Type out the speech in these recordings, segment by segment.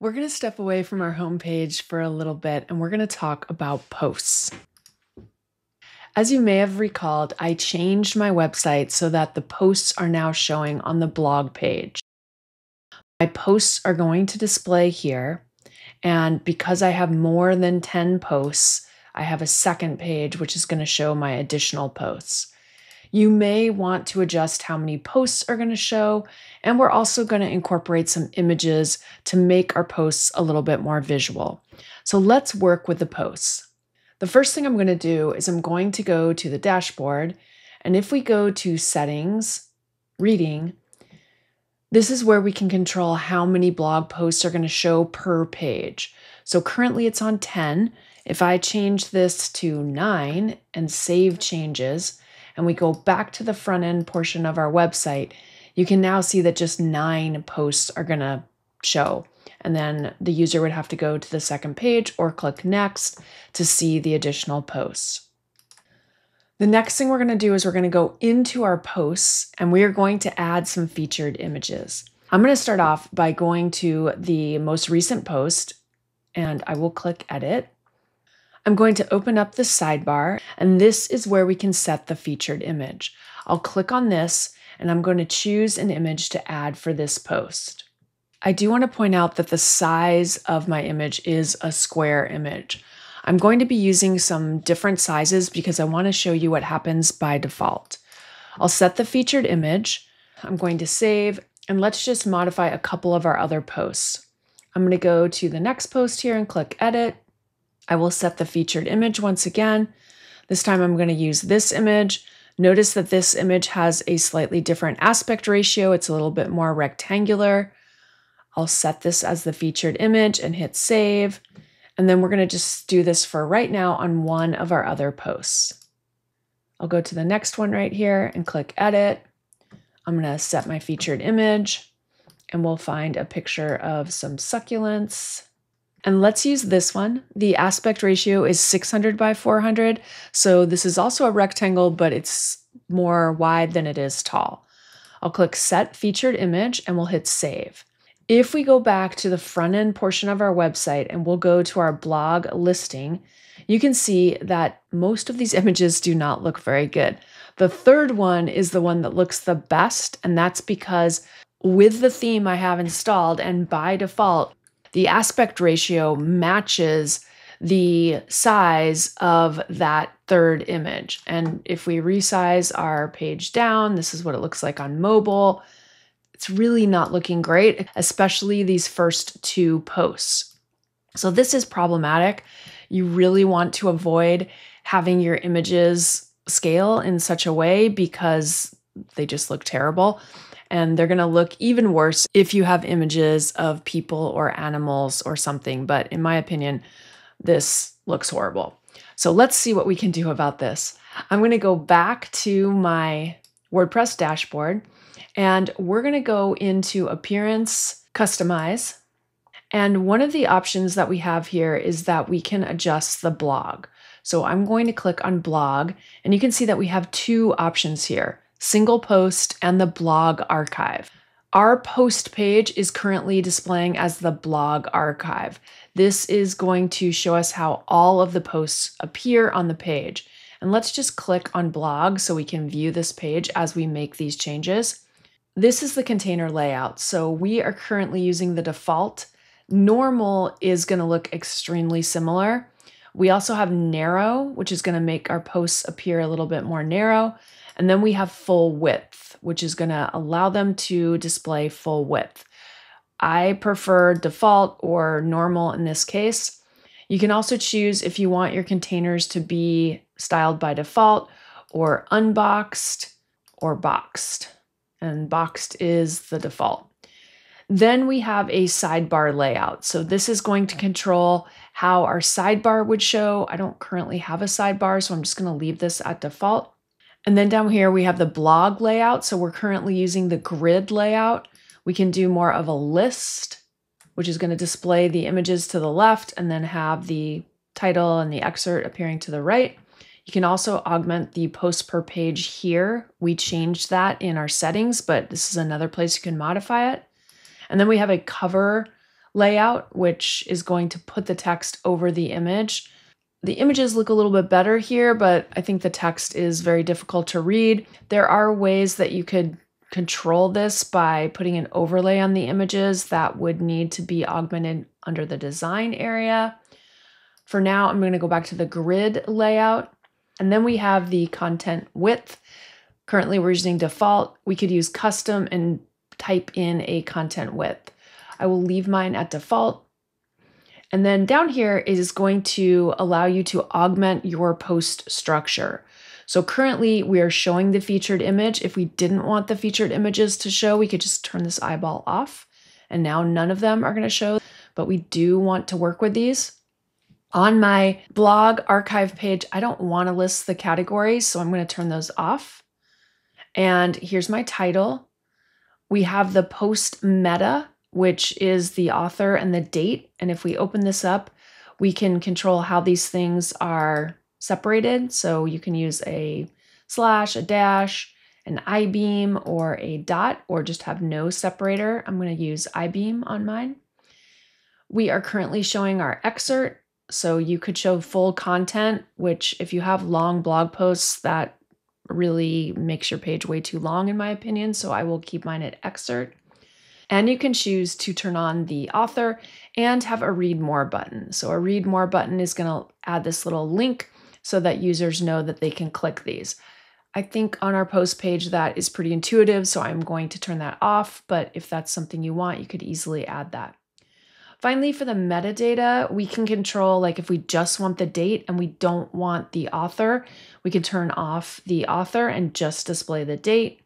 We're going to step away from our homepage for a little bit and we're going to talk about posts. As you may have recalled, I changed my website so that the posts are now showing on the blog page. My posts are going to display here, and because I have more than 10 posts, I have a second page which is going to show my additional posts. You may want to adjust how many posts are going to show, and we're also going to incorporate some images to make our posts a little bit more visual. So let's work with the posts. The first thing I'm going to do is I'm going to go to the dashboard, and if we go to Settings, Reading, this is where we can control how many blog posts are going to show per page. So currently it's on 10. If I change this to 9 and save changes, and we go back to the front end portion of our website, you can now see that just nine posts are going to show. And then the user would have to go to the second page or click next to see the additional posts. The next thing we're going to do is we're going to go into our posts and we are going to add some featured images. I'm going to start off by going to the most recent post and I will click edit. I'm going to open up the sidebar, and this is where we can set the featured image. I'll click on this, and I'm going to choose an image to add for this post. I do want to point out that the size of my image is a square image. I'm going to be using some different sizes because I want to show you what happens by default. I'll set the featured image. I'm going to save, and let's just modify a couple of our other posts. I'm going to go to the next post here and click edit. I will set the featured image once again. This time I'm going to use this image. Notice that this image has a slightly different aspect ratio. It's a little bit more rectangular. I'll set this as the featured image and hit save. And then we're going to just do this for right now on one of our other posts. I'll go to the next one right here and click edit. I'm going to set my featured image and we'll find a picture of some succulents. And let's use this one. The aspect ratio is 600 by 400. So this is also a rectangle, but it's more wide than it is tall. I'll click Set Featured Image and we'll hit Save. If we go back to the front end portion of our website and we'll go to our blog listing, you can see that most of these images do not look very good. The third one is the one that looks the best, and that's because with the theme I have installed and by default, the aspect ratio matches the size of that third image. And if we resize our page down, this is what it looks like on mobile. It's really not looking great, especially these first two posts. So this is problematic. You really want to avoid having your images scale in such a way because they just look terrible and they're going to look even worse if you have images of people or animals or something. But in my opinion, this looks horrible. So let's see what we can do about this. I'm going to go back to my WordPress dashboard and we're going to go into Appearance, Customize. And one of the options that we have here is that we can adjust the blog. So I'm going to click on blog and you can see that we have two options here single post, and the blog archive. Our post page is currently displaying as the blog archive. This is going to show us how all of the posts appear on the page. And let's just click on blog so we can view this page as we make these changes. This is the container layout. So we are currently using the default. Normal is going to look extremely similar. We also have narrow, which is going to make our posts appear a little bit more narrow. And then we have full width, which is going to allow them to display full width. I prefer default or normal in this case. You can also choose if you want your containers to be styled by default or unboxed or boxed. And boxed is the default. Then we have a sidebar layout. So this is going to control how our sidebar would show. I don't currently have a sidebar, so I'm just going to leave this at default. And then down here we have the blog layout. So we're currently using the grid layout. We can do more of a list, which is going to display the images to the left and then have the title and the excerpt appearing to the right. You can also augment the post per page here. We changed that in our settings, but this is another place you can modify it. And then we have a cover layout, which is going to put the text over the image. The images look a little bit better here, but I think the text is very difficult to read. There are ways that you could control this by putting an overlay on the images that would need to be augmented under the design area. For now, I'm going to go back to the grid layout. And then we have the content width. Currently, we're using default. We could use custom and type in a content width. I will leave mine at default. And then down here is going to allow you to augment your post structure. So currently we are showing the featured image. If we didn't want the featured images to show, we could just turn this eyeball off. And now none of them are going to show, but we do want to work with these. On my blog archive page, I don't want to list the categories, so I'm going to turn those off. And here's my title. We have the post meta, which is the author and the date. And if we open this up, we can control how these things are separated. So you can use a slash, a dash, an I-beam, or a dot, or just have no separator. I'm going to use I-beam on mine. We are currently showing our excerpt. So you could show full content, which if you have long blog posts, that really makes your page way too long, in my opinion. So I will keep mine at excerpt. And you can choose to turn on the author and have a read more button. So a read more button is going to add this little link so that users know that they can click these. I think on our post page that is pretty intuitive, so I'm going to turn that off, but if that's something you want, you could easily add that. Finally, for the metadata, we can control, like if we just want the date and we don't want the author, we can turn off the author and just display the date.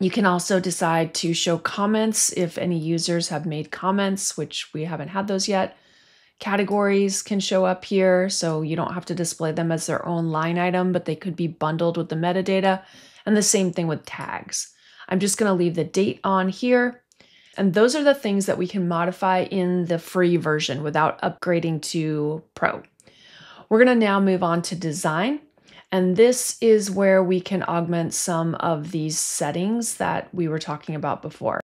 You can also decide to show comments if any users have made comments, which we haven't had those yet. Categories can show up here, so you don't have to display them as their own line item, but they could be bundled with the metadata. And the same thing with tags. I'm just going to leave the date on here. And those are the things that we can modify in the free version without upgrading to Pro. We're going to now move on to design. And this is where we can augment some of these settings that we were talking about before.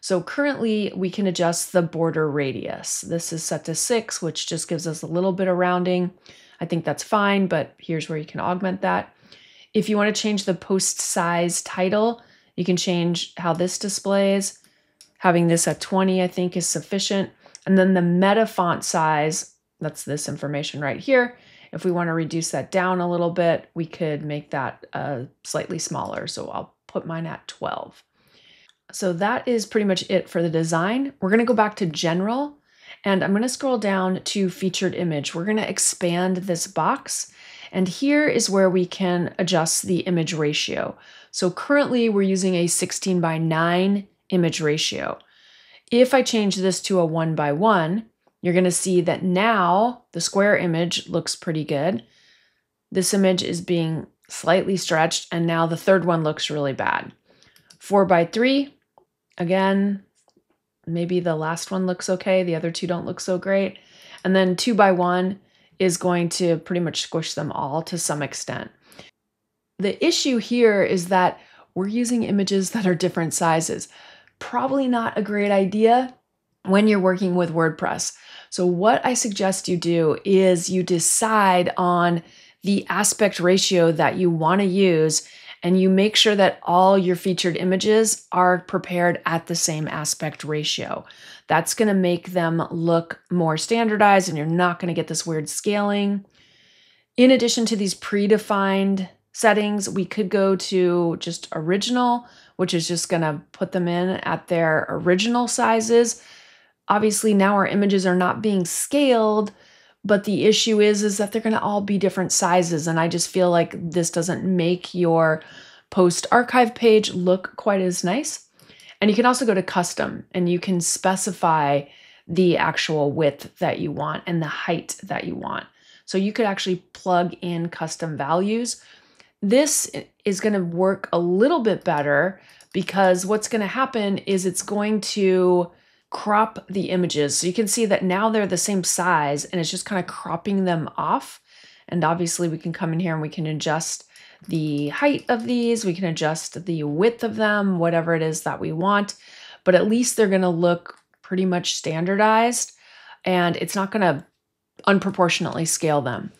So currently we can adjust the border radius. This is set to six, which just gives us a little bit of rounding. I think that's fine, but here's where you can augment that. If you want to change the post size title, you can change how this displays. Having this at 20, I think is sufficient. And then the meta font size, that's this information right here. If we want to reduce that down a little bit, we could make that uh, slightly smaller. So I'll put mine at 12. So that is pretty much it for the design. We're going to go back to general and I'm going to scroll down to featured image. We're going to expand this box and here is where we can adjust the image ratio. So currently we're using a 16 by 9 image ratio. If I change this to a 1 by 1, you're going to see that now the square image looks pretty good. This image is being slightly stretched and now the third one looks really bad. 4 by 3 Again, maybe the last one looks okay, the other two don't look so great. And then two by one is going to pretty much squish them all to some extent. The issue here is that we're using images that are different sizes. Probably not a great idea when you're working with WordPress. So, what I suggest you do is you decide on the aspect ratio that you want to use and you make sure that all your featured images are prepared at the same aspect ratio. That's going to make them look more standardized and you're not going to get this weird scaling. In addition to these predefined settings, we could go to just original, which is just going to put them in at their original sizes. Obviously, now our images are not being scaled, but the issue is is that they're going to all be different sizes and i just feel like this doesn't make your post archive page look quite as nice. And you can also go to custom and you can specify the actual width that you want and the height that you want. So you could actually plug in custom values. This is going to work a little bit better because what's going to happen is it's going to crop the images. So you can see that now they're the same size and it's just kind of cropping them off. And obviously we can come in here and we can adjust the height of these. We can adjust the width of them, whatever it is that we want. But at least they're going to look pretty much standardized and it's not going to unproportionately scale them.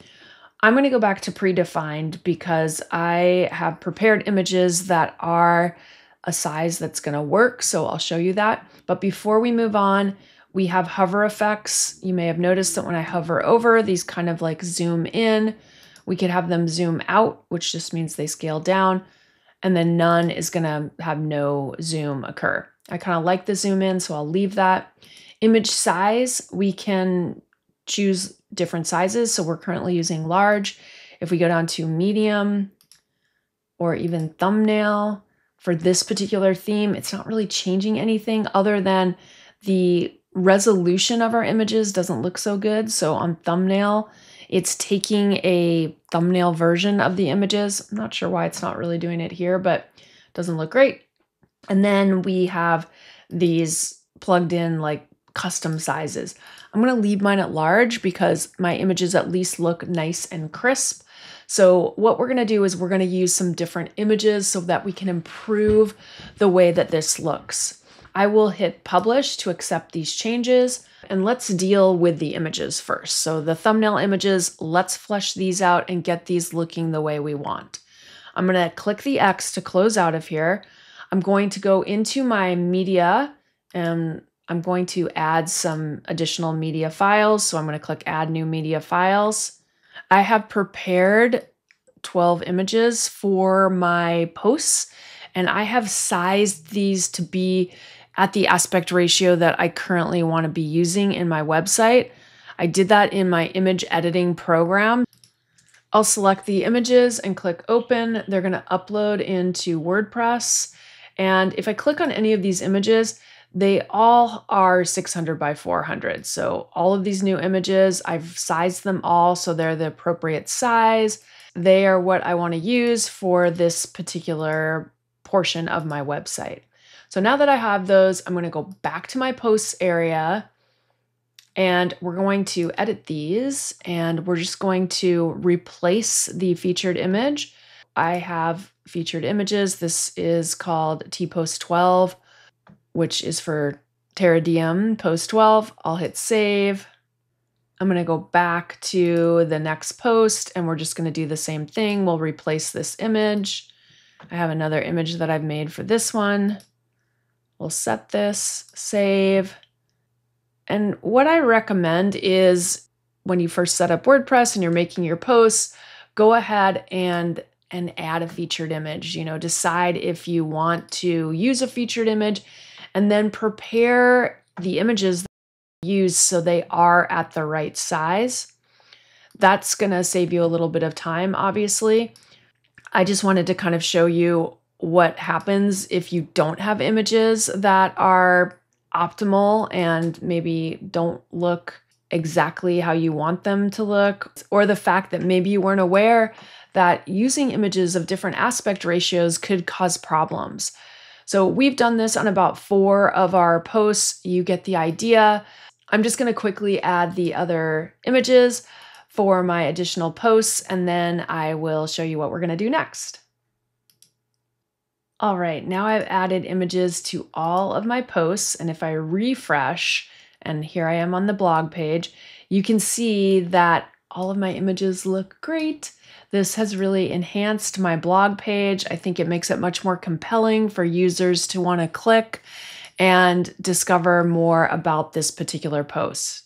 I'm going to go back to predefined because I have prepared images that are a size that's going to work. So I'll show you that. But before we move on, we have hover effects. You may have noticed that when I hover over, these kind of like zoom in. We could have them zoom out, which just means they scale down. And then none is going to have no zoom occur. I kind of like the zoom in, so I'll leave that. Image size, we can choose different sizes. So we're currently using large. If we go down to medium or even thumbnail for this particular theme, it's not really changing anything other than the resolution of our images doesn't look so good. So on thumbnail, it's taking a thumbnail version of the images. I'm not sure why it's not really doing it here, but it doesn't look great. And then we have these plugged in like custom sizes. I'm going to leave mine at large because my images at least look nice and crisp. So what we're going to do is we're going to use some different images so that we can improve the way that this looks. I will hit publish to accept these changes and let's deal with the images first. So the thumbnail images, let's flesh these out and get these looking the way we want. I'm going to click the X to close out of here. I'm going to go into my media and I'm going to add some additional media files. So I'm going to click add new media files. I have prepared 12 images for my posts and I have sized these to be at the aspect ratio that I currently want to be using in my website. I did that in my image editing program. I'll select the images and click open. They're going to upload into WordPress. And if I click on any of these images, they all are 600 by 400. So all of these new images, I've sized them all so they're the appropriate size. They are what I want to use for this particular portion of my website. So now that I have those, I'm going to go back to my posts area and we're going to edit these and we're just going to replace the featured image. I have featured images. This is called T Post 12 which is for Terra Diem post 12. I'll hit save. I'm going to go back to the next post and we're just going to do the same thing. We'll replace this image. I have another image that I've made for this one. We'll set this, save. And what I recommend is when you first set up WordPress and you're making your posts, go ahead and and add a featured image. You know, decide if you want to use a featured image and then prepare the images use so they are at the right size. That's going to save you a little bit of time, obviously. I just wanted to kind of show you what happens if you don't have images that are optimal and maybe don't look exactly how you want them to look, or the fact that maybe you weren't aware that using images of different aspect ratios could cause problems. So we've done this on about four of our posts. You get the idea. I'm just going to quickly add the other images for my additional posts, and then I will show you what we're going to do next. All right, now I've added images to all of my posts, and if I refresh, and here I am on the blog page, you can see that all of my images look great. This has really enhanced my blog page. I think it makes it much more compelling for users to want to click and discover more about this particular post.